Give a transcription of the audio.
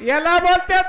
याला बोलते